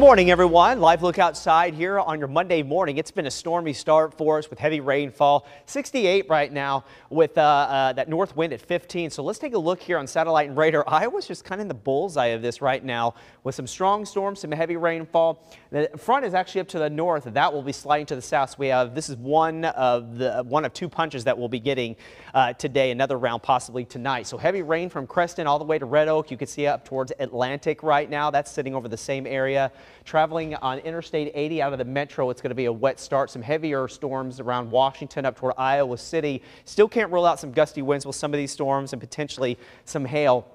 Good morning, everyone. Live look outside here on your Monday morning. It's been a stormy start for us with heavy rainfall. 68 right now with uh, uh, that north wind at 15. So let's take a look here on satellite and radar. Iowa's just kind of in the bullseye of this right now with some strong storms, some heavy rainfall. The front is actually up to the north. That will be sliding to the south. So we have this is one of the one of two punches that we'll be getting uh, today. Another round possibly tonight. So heavy rain from Creston all the way to Red Oak. You can see up towards Atlantic right now. That's sitting over the same area. Traveling on Interstate 80 out of the metro, it's going to be a wet start. Some heavier storms around Washington up toward Iowa City. Still can't rule out some gusty winds with some of these storms and potentially some hail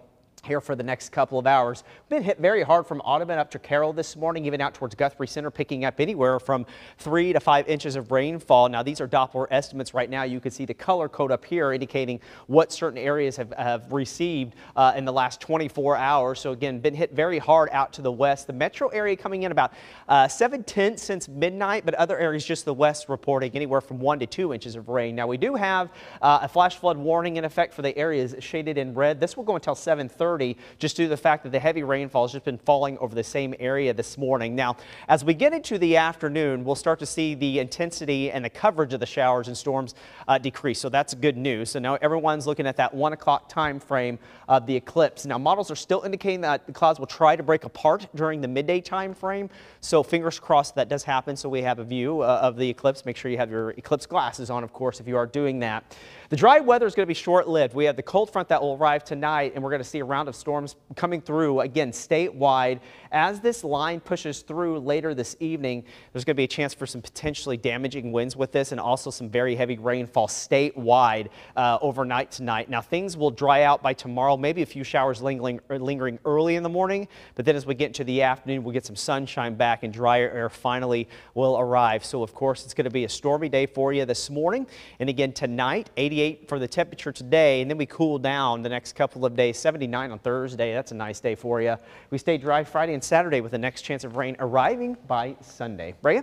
here for the next couple of hours. Been hit very hard from Audubon up to Carroll this morning, even out towards Guthrie Center, picking up anywhere from three to five inches of rainfall. Now, these are Doppler estimates right now. You can see the color code up here indicating what certain areas have, have received uh, in the last 24 hours. So again, been hit very hard out to the west. The metro area coming in about uh, seven tenths since midnight, but other areas just the west reporting anywhere from one to two inches of rain. Now, we do have uh, a flash flood warning in effect for the areas shaded in red. This will go until 730 just due to the fact that the heavy rainfall has just been falling over the same area this morning. Now, as we get into the afternoon, we'll start to see the intensity and the coverage of the showers and storms uh, decrease. So that's good news. So now everyone's looking at that one o'clock time frame of the eclipse. Now, models are still indicating that the clouds will try to break apart during the midday time frame. So fingers crossed that does happen. So we have a view uh, of the eclipse. Make sure you have your eclipse glasses on, of course, if you are doing that. The dry weather is going to be short-lived. We have the cold front that will arrive tonight, and we're going to see around round of storms coming through again statewide. As this line pushes through later this evening, there's going to be a chance for some potentially damaging winds with this and also some very heavy rainfall statewide uh, overnight tonight. Now things will dry out by tomorrow, maybe a few showers lingering, lingering early in the morning, but then as we get into the afternoon, we'll get some sunshine back and drier air finally will arrive. So of course, it's going to be a stormy day for you this morning. And again, tonight, 88 for the temperature today, and then we cool down the next couple of days, 79 on Thursday. That's a nice day for you. We stay dry Friday and Saturday with the next chance of rain arriving by Sunday. Brea?